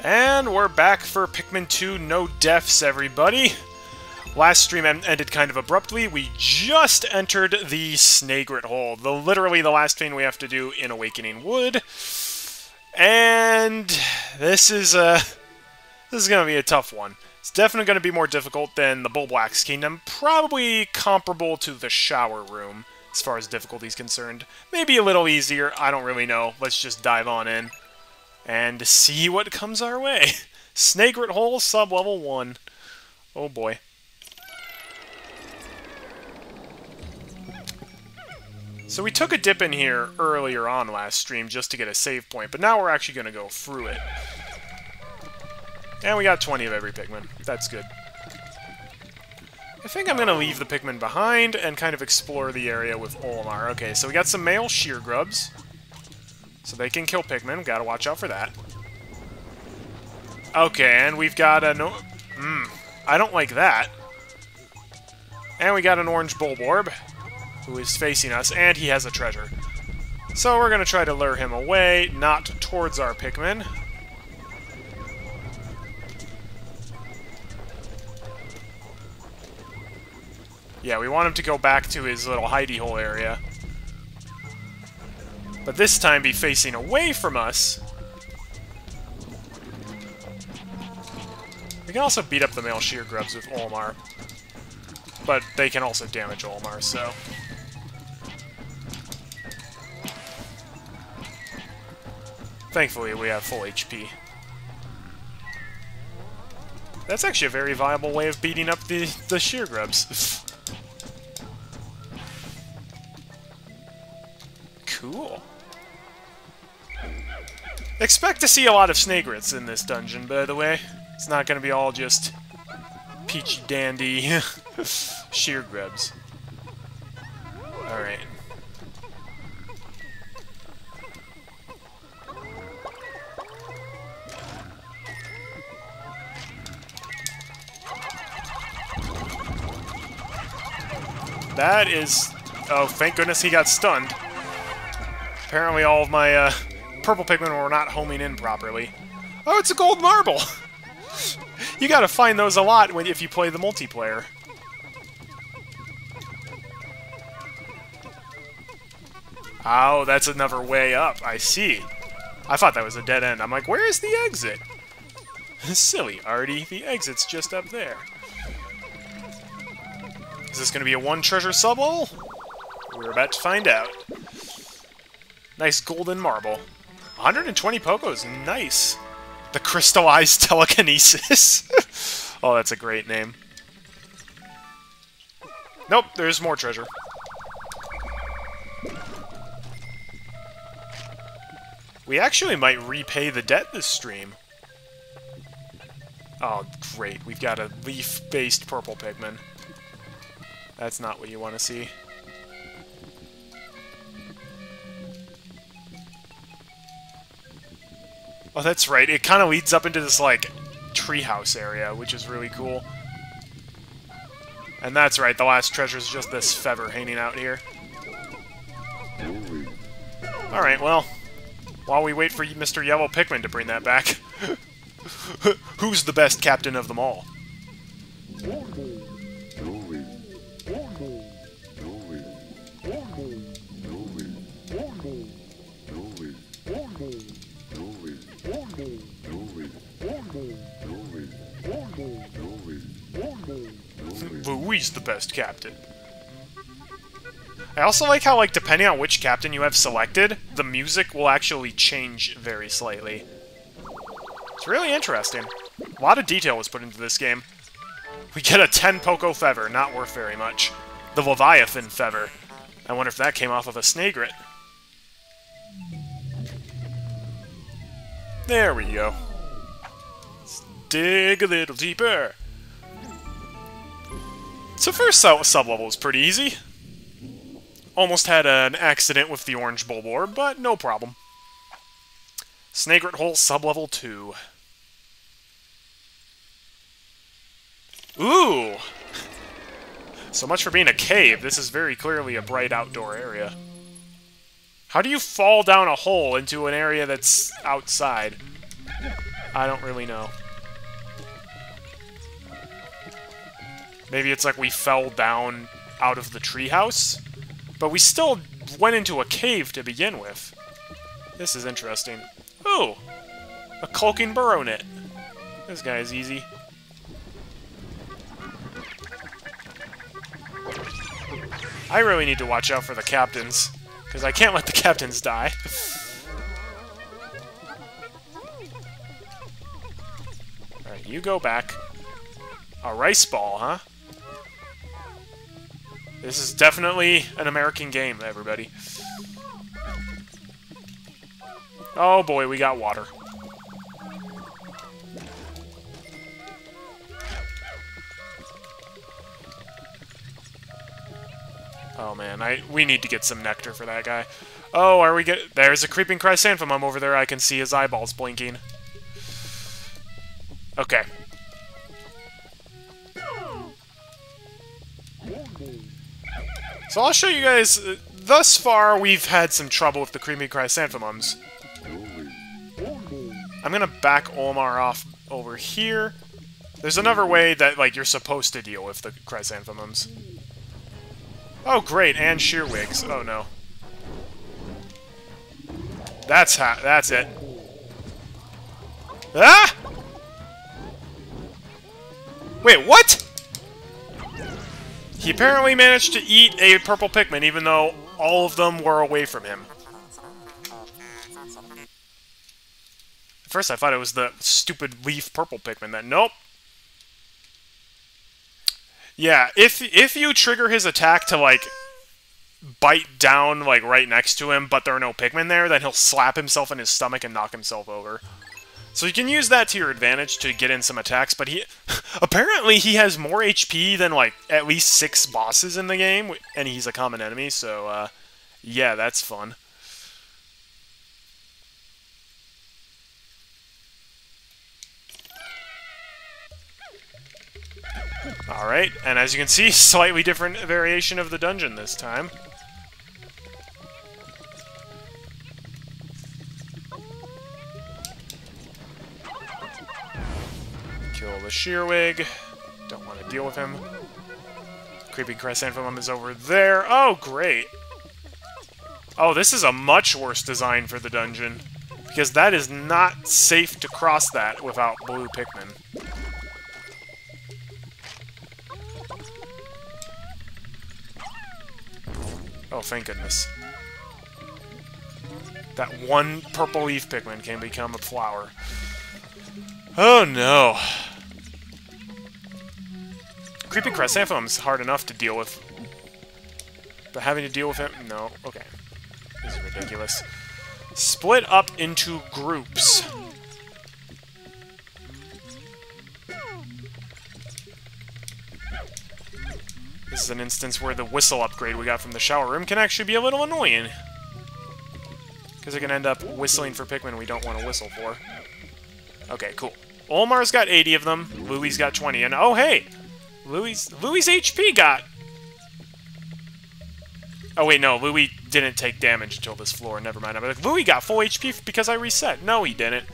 And we're back for Pikmin 2 No Deaths, everybody. Last stream ended kind of abruptly. We just entered the Snagret Hole, the literally the last thing we have to do in Awakening Wood. And this is a uh, this is going to be a tough one. It's definitely going to be more difficult than the Bulblax Kingdom, probably comparable to the Shower Room as far as difficulty is concerned. Maybe a little easier, I don't really know. Let's just dive on in and see what comes our way. Snagret Hole, sub-level 1. Oh boy. So we took a dip in here earlier on last stream just to get a save point, but now we're actually going to go through it. And we got 20 of every Pikmin. That's good. I think I'm going to leave the Pikmin behind and kind of explore the area with Olimar. Okay, so we got some male Sheargrubs. So they can kill Pikmin. Gotta watch out for that. Okay, and we've got a no... Hmm, I don't like that. And we got an orange Bulborb, who is facing us, and he has a treasure. So we're to try to lure him away, not towards our Pikmin. Yeah, we want him to go back to his little hidey hole area but this time be facing away from us. We can also beat up the male Sheargrubs with Olimar, but they can also damage Olimar, so... Thankfully, we have full HP. That's actually a very viable way of beating up the, the Sheargrubs. cool. Expect to see a lot of Snagrets in this dungeon, by the way. It's not going to be all just peachy dandy Sheargrubs. Alright. That is... Oh, thank goodness he got stunned. Apparently all of my uh, purple Pikmin were not homing in properly. Oh, it's a gold marble! you gotta find those a lot when if you play the multiplayer. Oh, that's another way up. I see. I thought that was a dead end. I'm like, where is the exit? Silly, Arty. The exit's just up there. Is this going to be a one treasure sublevel? We're about to find out. Nice golden marble. 120 Pokos, nice. The Crystallized Telekinesis. oh, that's a great name. Nope, there's more treasure. We actually might repay the debt this stream. Oh, great. We've got a leaf-based purple Pikmin. That's not what you want to see. Oh, that's right. It kind of leads up into this, like, treehouse area, which is really cool. And that's right, the last treasure is just this feather hanging out here. Alright, well, while we wait for Mr. Yellow Pikmin to bring that back, who's the best captain of them all? Louie's the best captain. I also like how, like, depending on which captain you have selected, the music will actually change very slightly. It's really interesting. A lot of detail was put into this game. We get a 10 Poko Feather, not worth very much. The Leviathan Feather. I wonder if that came off of a Snagret. There we go. Let's dig a little deeper. So first sub-level was pretty easy. Almost had an accident with the orange Bulborb, but no problem. Snagret Hole sub-level 2. Ooh! So much for being a cave. This is very clearly a bright outdoor area. How do you fall down a hole into an area that's outside? I don't really know. Maybe it's like we fell down out of the treehouse, but we still went into a cave to begin with. This is interesting. Ooh! A Culking Burrow-nit. This guy is easy. I really need to watch out for the captains, because I can't let the captains die. Alright, you go back. A rice ball, huh? This is definitely an American game, everybody. Oh boy, we got water. Oh man, I we need to get some nectar for that guy. Oh, are we get? There's a creeping chrysanthemum over there. I can see his eyeballs blinking. Okay. So I'll show you guys. Uh, thus far, we've had some trouble with the creeping chrysanthemums. I'm gonna back Olimar off over here. There's another way that like you're supposed to deal with the chrysanthemums. Oh, great, and shearwigs. Oh, no. That's ha that's it. Ah! Wait, what? He apparently managed to eat a purple Pikmin, even though all of them were away from him. At first I thought it was the stupid leaf purple Pikmin that... Nope, yeah, if if you trigger his attack to like bite down like right next to him, but there are no Pikmin there, then he'll slap himself in his stomach and knock himself over. So you can use that to your advantage to get in some attacks, but he apparently he has more HP than like at least six bosses in the game, and he's a common enemy, so uh, yeah, that's fun. Alright, and as you can see, slightly different variation of the dungeon this time. The Shearwig. Don't want to deal with him. Creepy Chrysanthemum is over there. Oh, great. Oh, this is a much worse design for the dungeon. Because that is not safe to cross that without blue Pikmin. Oh, thank goodness. That one purple leaf Pikmin can become a flower. Oh no. Creeping Chrysanthemum's hard enough to deal with. But having to deal with him? No. Okay. This is ridiculous. Split up into groups. This is an instance where the whistle upgrade we got from the shower room can actually be a little annoying. Because it can end up whistling for Pikmin we don't want to whistle for. Okay, cool. Olimar's got 80 of them, Louie's got 20, and oh hey! Louie's, Louie's HP got... Oh wait, no, Louie didn't take damage until this floor, never mind. I'm like, Louie got full HP because I reset. No, he didn't.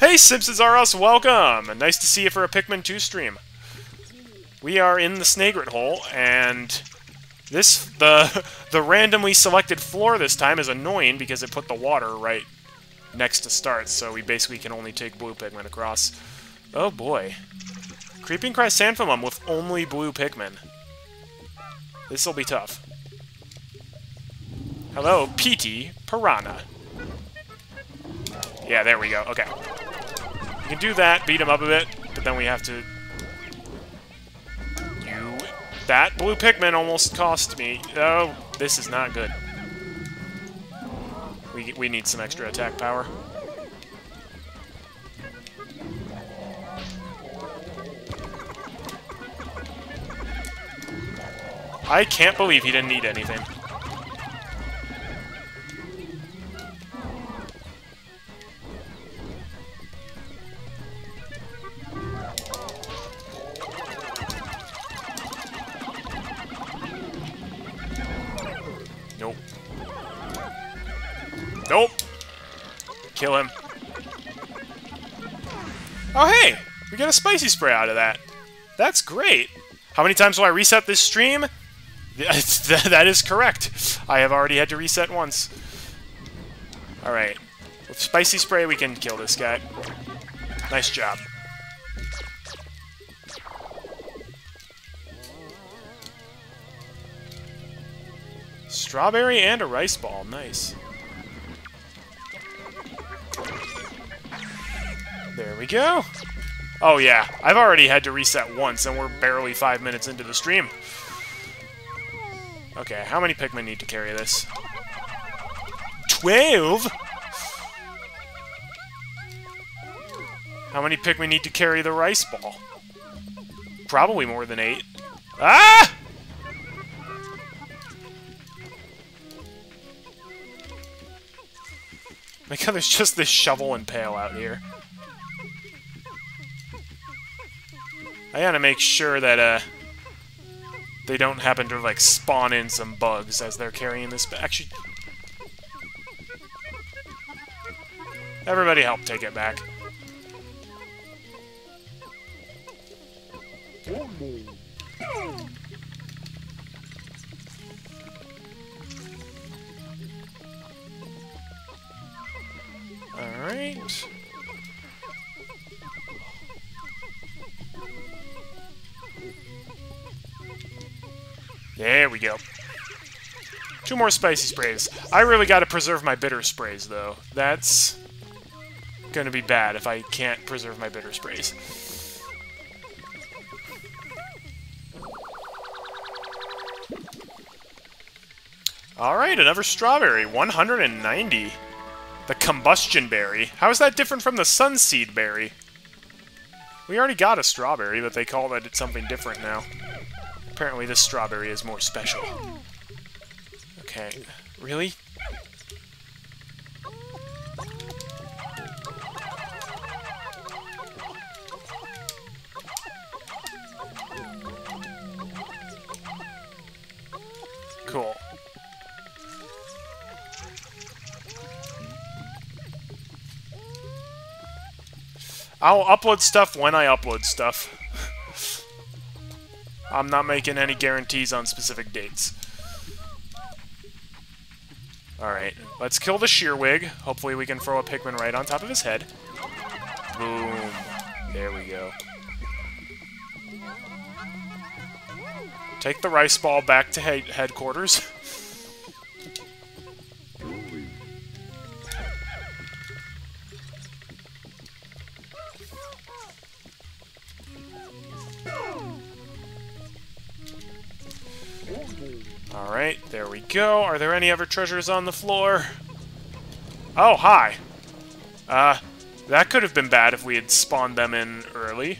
Hey, Simpsons R Us, welcome! Nice to see you for a Pikmin 2 stream we are in the Snagret Hole, and this the the randomly selected floor this time is annoying because it put the water right next to start, so we basically can only take blue Pikmin across. Oh boy. Creeping Chrysanthemum with only blue Pikmin. This'll be tough. Hello, PT Piranha. Yeah, there we go. Okay. We can do that, beat him up a bit, but then we have to You... that blue Pikmin almost cost me. Oh, this is not good. We, we need some extra attack power. I can't believe he didn't need anything. Nope. Nope! Kill him. Oh, hey! We get a spicy spray out of that. That's great. How many times will I reset this stream? that is correct. I have already had to reset once. Alright. With spicy spray, we can kill this guy. Nice job. Strawberry and a rice ball. Nice. There we go. Oh yeah, I've already had to reset once, and we're barely five minutes into the stream. Okay, how many Pikmin need to carry this? Twelve? How many Pikmin need to carry the rice ball? Probably more than eight. Ah! My god, there's just this shovel and pail out here. I gotta make sure that, uh, they don't happen to, like, spawn in some bugs as they're carrying this... Actually... Everybody help take it back. Two more spicy sprays. I really gotta preserve my bitter sprays, though. That's gonna be bad if I can't preserve my bitter sprays. Alright, another strawberry. 190. The combustion berry. How is that different from the sunseed berry? We already got a strawberry, but they call it something different now. Apparently this strawberry is more special. Okay, really? Cool. I'll upload stuff when I upload stuff. I'm not making any guarantees on specific dates. Alright, let's kill the Shearwig. Hopefully we can throw a Pikmin right on top of his head. Boom. There we go. Take the rice ball back to he headquarters. Go. Are there any other treasures on the floor? Oh, hi. Uh, that could have been bad if we had spawned them in early.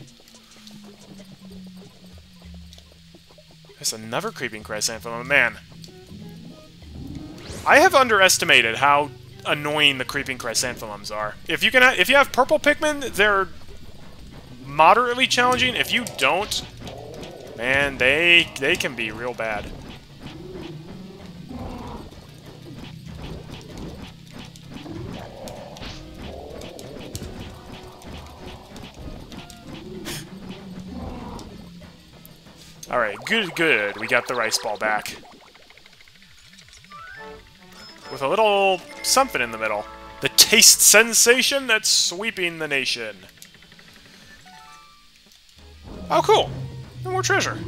There's another creeping chrysanthemum. Man. I have underestimated how annoying the creeping chrysanthemums are. If you can, if you have purple Pikmin, they're moderately challenging. If you don't, man, they they can be real bad. Alright, good, good. We got the rice ball back. With a little something in the middle. The taste sensation that's sweeping the nation. Oh, cool. No more treasure.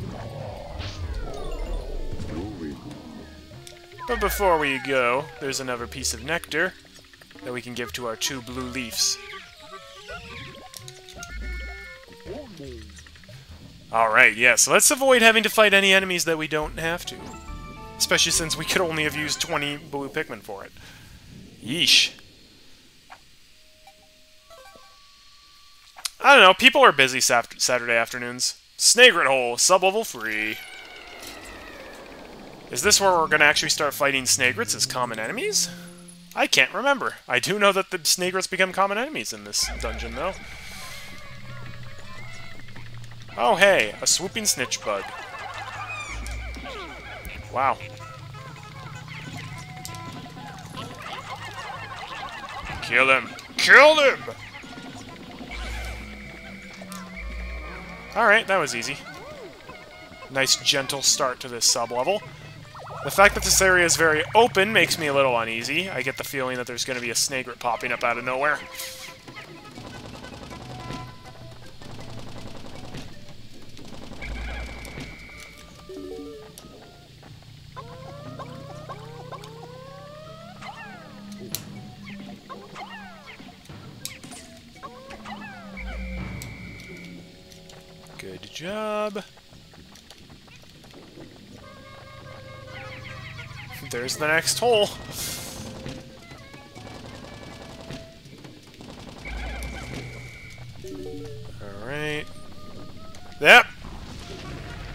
But before we go, there's another piece of nectar that we can give to our two blue leaves. Alright, yeah, so let's avoid having to fight any enemies that we don't have to. Especially since we could only have used 20 blue Pikmin for it. Yeesh. I don't know, people are busy Saturday afternoons. Snagret Hole, sub-level free. Is this where we're going to actually start fighting Snagrets as common enemies? I can't remember. I do know that the Snagrets become common enemies in this dungeon, though. Oh, hey, a swooping snitch bug. Wow. Kill him! Kill him! Alright, that was easy. Nice, gentle start to this sub-level. The fact that this area is very open makes me a little uneasy. I get the feeling that there's going to be a snagret popping up out of nowhere. Job. There's the next hole. Alright. Yep.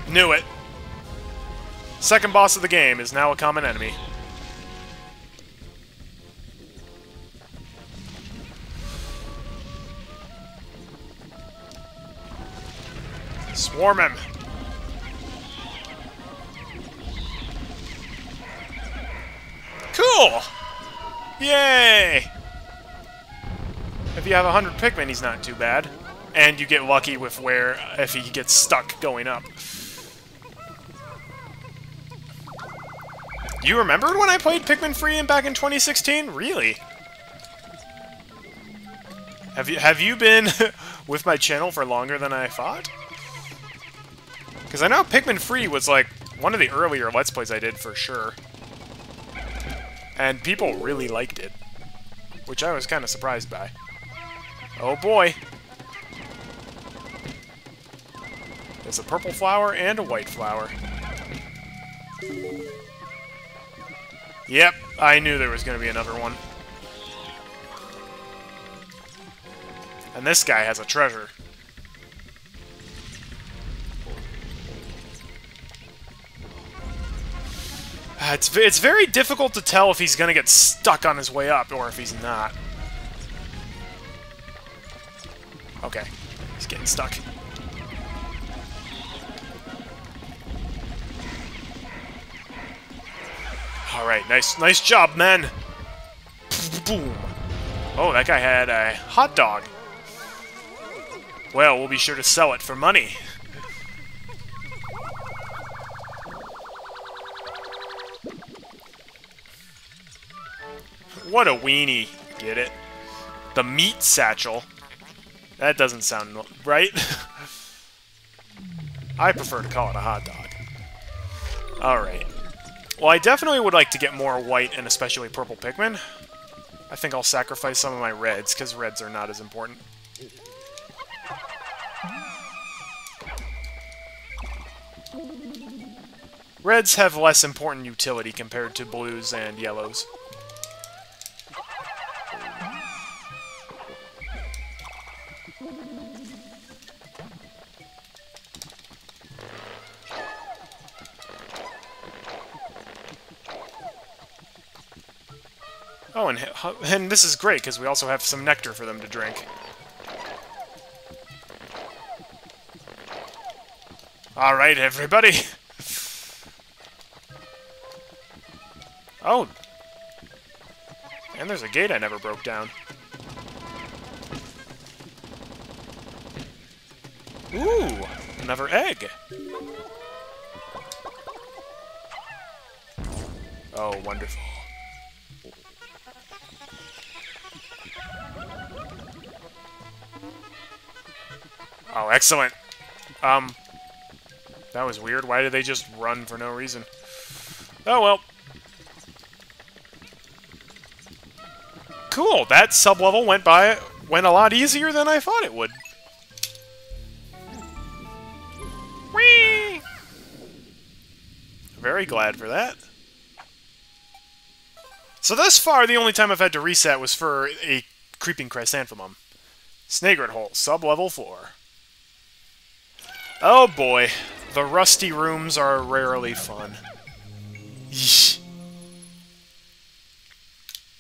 Knew it. Second boss of the game is now a common enemy. Swarm him. Cool! Yay! If you have 100 Pikmin, he's not too bad. And you get lucky with where, if he gets stuck going up. You remembered when I played Pikmin 3 in back in 2016? Really? Have you have you been with my channel for longer than I thought? Because I know Pikmin 3 was like one of the earlier Let's Plays I did for sure. And people really liked it. Which I was kind of surprised by. Oh boy! There's a purple flower and a white flower. Yep, I knew there was going to be another one. And this guy has a treasure. Uh, it's, it's very difficult to tell if he's going to get stuck on his way up or if he's not. Okay, he's getting stuck. Alright, nice nice job, men! Boom! Oh, that guy had a hot dog. Well, we'll be sure to sell it for money. What a weenie. Get it? The meat satchel. That doesn't sound right. I prefer to call it a hot dog. Alright. Well, I definitely would like to get more white and especially purple Pikmin. I think I'll sacrifice some of my reds, because reds are not as important. Reds have less important utility compared to blues and yellows. Oh, and, and this is great, because we also have some nectar for them to drink. Alright, everybody! Oh! And there's a gate I never broke down. Ooh! Another egg! Oh, wonderful. Oh, excellent. Um, that was weird. Why did they just run for no reason? Oh, well. Cool. That sub-level went by went a lot easier than I thought it would. Whee! Very glad for that. So thus far, the only time I've had to reset was for a Creeping Chrysanthemum. Snagret Hole, sub-level 4. Oh boy, the rusty rooms are rarely fun. Yeesh.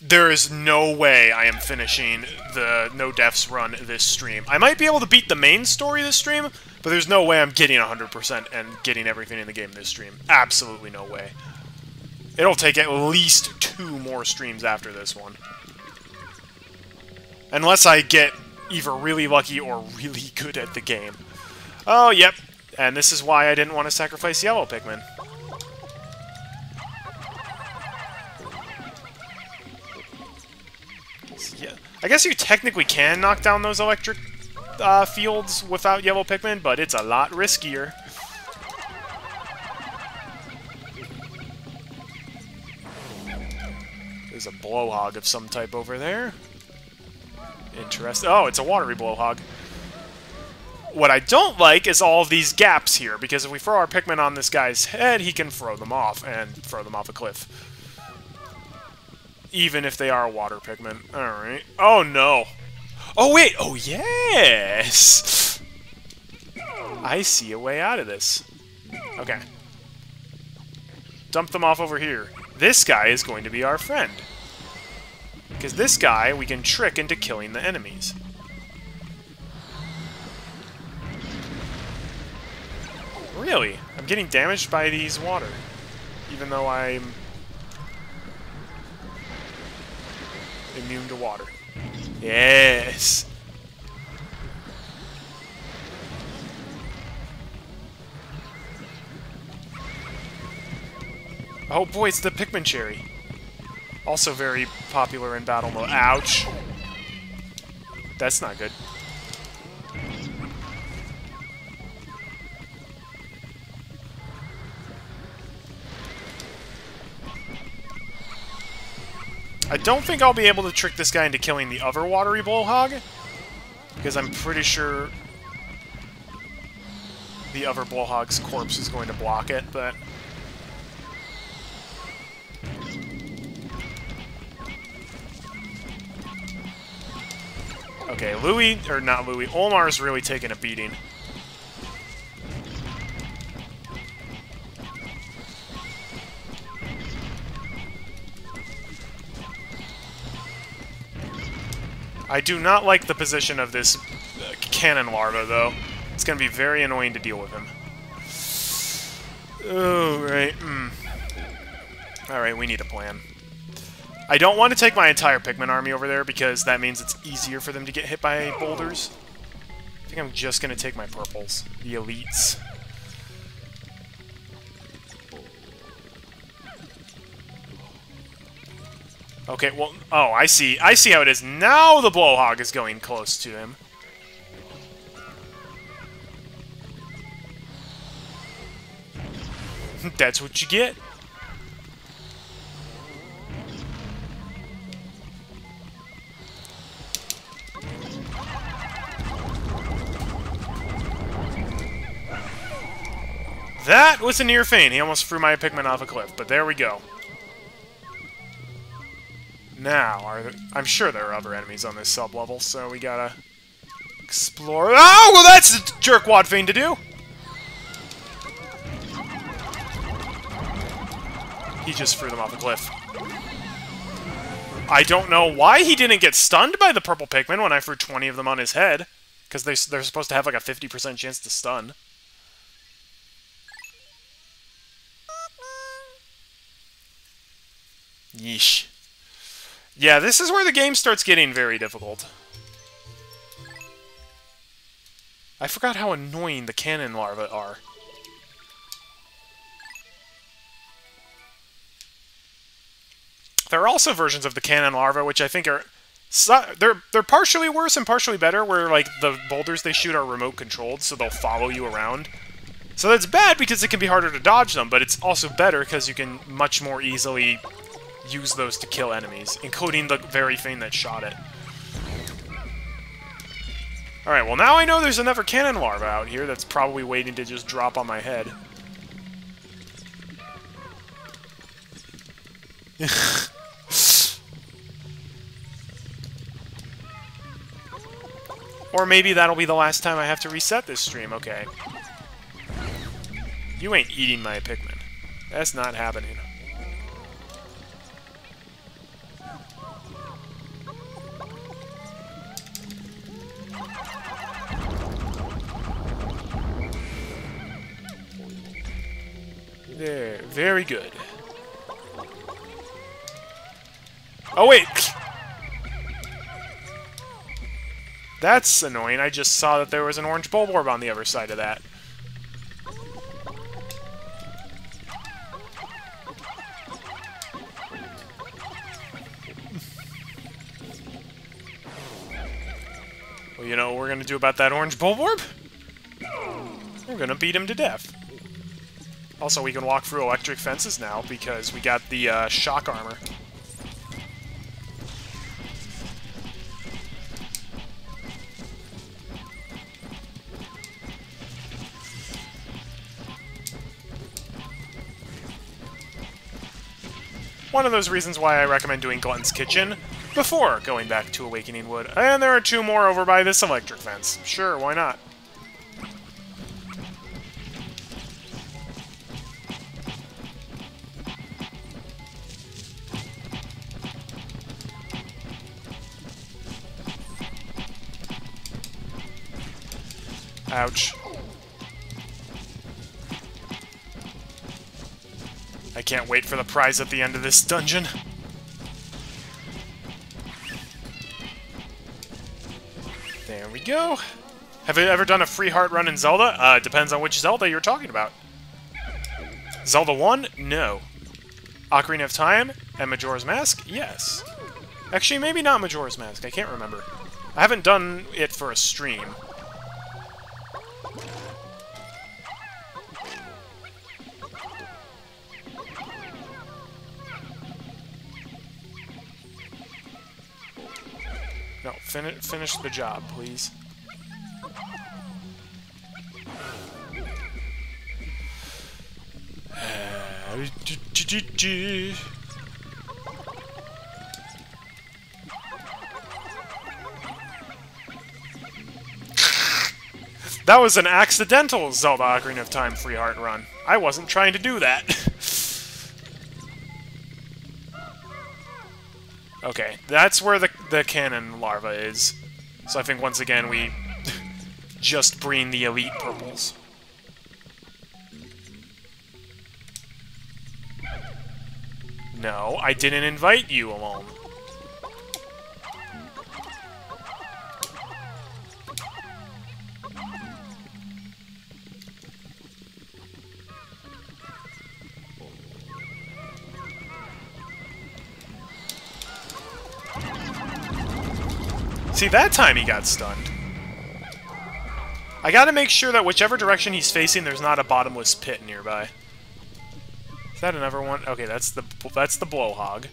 There is no way I am finishing the No Deaths run this stream. I might be able to beat the main story this stream, but there's no way I'm getting 100% and getting everything in the game this stream. Absolutely no way. It'll take at least two more streams after this one. Unless I get either really lucky or really good at the game. Oh, yep. And this is why I didn't want to sacrifice yellow Pikmin. Yeah. I guess you technically can knock down those electric uh, fields without yellow Pikmin, but it's a lot riskier. There's a blowhog of some type over there. Interesting. Oh, it's a watery blowhog. What I don't like is all these gaps here, because if we throw our Pikmin on this guy's head, he can throw them off, and throw them off a cliff. Even if they are water Pikmin. Alright. Oh, no. Oh, wait! Oh, yes! I see a way out of this. Okay. Dump them off over here. This guy is going to be our friend. Because this guy we can trick into killing the enemies. Really? I'm getting damaged by these water. Even though I'm... immune to water. Yes! Oh boy, it's the Pikmin Cherry. Also very popular in battle mode. Ouch! That's not good. I don't think I'll be able to trick this guy into killing the other watery blowhog, because I'm pretty sure the other blowhog's corpse is going to block it, but... Okay, Louis, or not Louis, Olimar's really taking a beating. I do not like the position of this uh, cannon larva, though. It's going to be very annoying to deal with him. Oh, right. Mm. Alright, we need a plan. I don't want to take my entire Pikmin army over there because that means it's easier for them to get hit by boulders. I think I'm just going to take my purples, the elites. Okay, well, oh, I see. I see how it is. Now the Blowhog is going close to him. That's what you get. That was a near feint. He almost threw my Pikmin off a cliff, but there we go. Now, are there, I'm sure there are other enemies on this sub-level, so we gotta explore... Oh, well that's a jerkwad thing to do! He just threw them off a cliff. I don't know why he didn't get stunned by the purple Pikmin when I threw 20 of them on his head. Because they, they're supposed to have like a 50% chance to stun. Yeesh. Yeah, this is where the game starts getting very difficult. I forgot how annoying the cannon larvae are. There are also versions of the cannon larvae, which I think are they're they're partially worse and partially better where like the boulders they shoot are remote controlled so they'll follow you around. So that's bad because it can be harder to dodge them, but it's also better because you can much more easily use those to kill enemies, including the very thing that shot it. Alright, well now I know there's another cannon larva out here that's probably waiting to just drop on my head. or maybe that'll be the last time I have to reset this stream, okay. You ain't eating my Pikmin. That's not happening. That's annoying. I just saw that there was an orange Bulborb on the other side of that. well, you know what we're to do about that orange Bulborb? We're to beat him to death. Also, we can walk through electric fences now because we got the uh, shock armor. One of those reasons why I recommend doing Glutton's Kitchen before going back to Awakening Wood. And there are two more over by this electric fence. Sure, why not? Ouch. I can't wait for the prize at the end of this dungeon. There we go. Have you ever done a free heart run in Zelda? Uh, depends on which Zelda you're talking about. Zelda 1? No. Ocarina of Time and Majora's Mask? Yes. Actually, maybe not Majora's Mask. I can't remember. I haven't done it for a stream. Fin finish the job, please. That was an accidental Zelda Ocarina of Time free heart run. I wasn't trying to do that. okay, that's where the, the cannon larva is. So I think once again we just bring the elite purples. No, I didn't invite you alone. See, that time he got stunned. I gotta make sure that whichever direction he's facing, there's not a bottomless pit nearby. Is that another one? Okay, that's the that's the blowhog.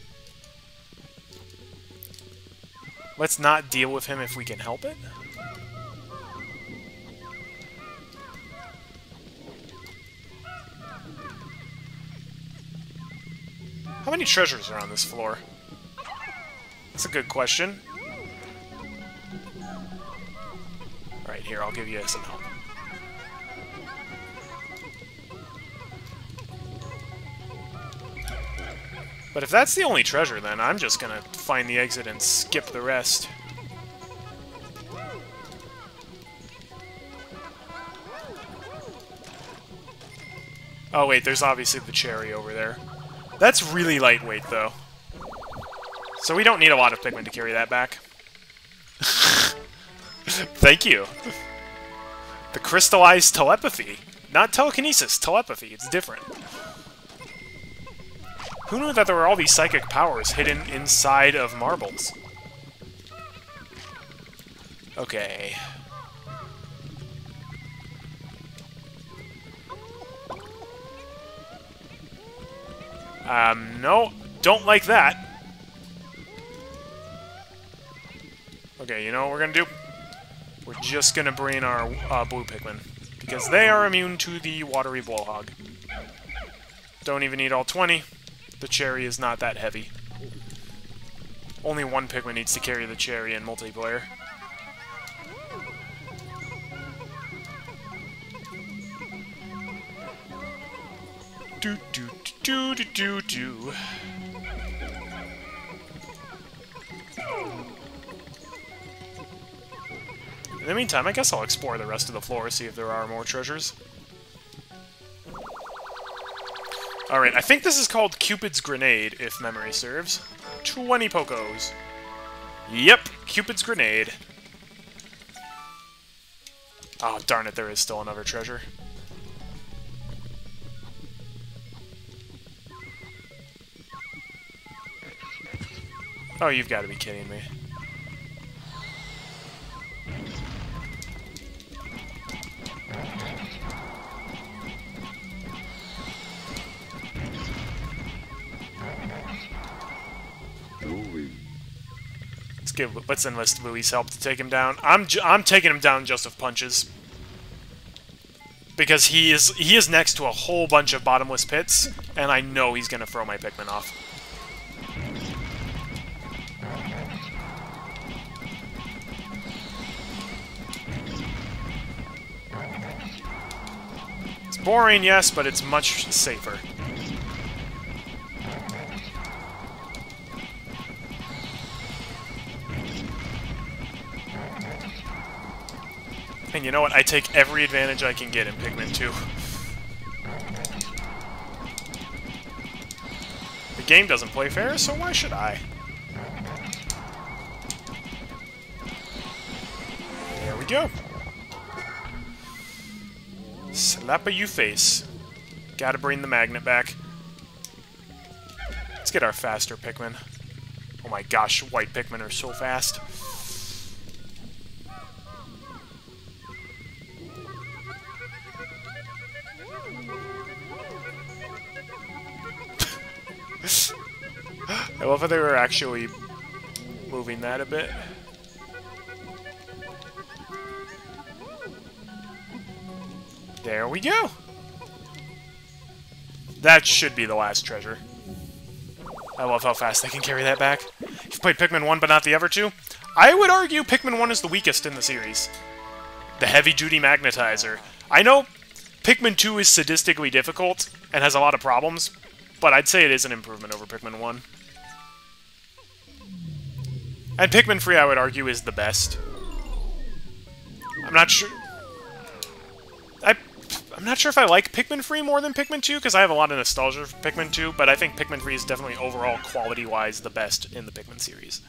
Let's not deal with him if we can help it. How many treasures are on this floor? That's a good question. Alright, here, I'll give you some help. But if that's the only treasure, then I'm just gonna find the exit and skip the rest. Oh wait, there's obviously the cherry over there. That's really lightweight, though. So we don't need a lot of Pikmin to carry that back. Thank you. The crystallized telepathy. Not telekinesis, telepathy. It's different. Who knew that there were all these psychic powers hidden inside of marbles? Okay. Um, no. Don't like that. Okay, you know what we're gonna do? We're just gonna bring our uh, blue Pikmin. Because they are immune to the watery blowhog. Don't even need all 20. The cherry is not that heavy. Only one Pikmin needs to carry the cherry in multiplayer. Do do do do do do. The meantime, I guess I'll explore the rest of the floor, see if there are more treasures. Alright, I think this is called Cupid's Grenade, if memory serves. 20 Pokos. Yep, Cupid's Grenade. Oh, darn it, there is still another treasure. Oh, you've got to be kidding me. Let's give. Let's enlist Louie's help to take him down. I'm I'm taking him down just with punches because he is he is next to a whole bunch of bottomless pits, and I know he's gonna throw my Pikmin off. It's boring, yes, but it's much safer. And you know what? I take every advantage I can get in Pikmin 2. The game doesn't play fair, so why should I? There we go. Slap a you face. Gotta bring the magnet back. Let's get our faster Pikmin. Oh my gosh, white Pikmin are so fast. I love how they were actually moving that a bit. There we go! That should be the last treasure. I love how fast they can carry that back. You've played Pikmin 1 but not the other two? I would argue Pikmin 1 is the weakest in the series. The heavy-duty magnetizer. I know Pikmin 2 is sadistically difficult and has a lot of problems, but I'd say it is an improvement over Pikmin 1. And Pikmin 3, I would argue, is the best. I'm not sure... I, I'm not sure if I like Pikmin 3 more than Pikmin 2, because I have a lot of nostalgia for Pikmin 2, but I think Pikmin 3 is definitely overall, quality-wise, the best in the Pikmin series.